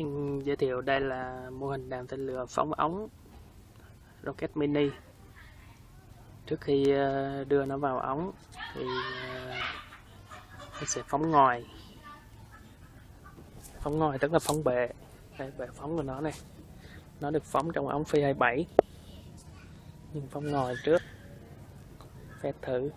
Xin giới thiệu, đây là mô hình đàn tên lửa phóng ống rocket mini. Trước khi ờ, đưa nó vào ống thì ờ, nó sẽ phóng ngoài. Phóng ngoài tức là phóng bệ. Đây bệ phóng của nó này. Nó được phóng trong ống phi 27. Nhưng phóng ngoài trước. Phép thử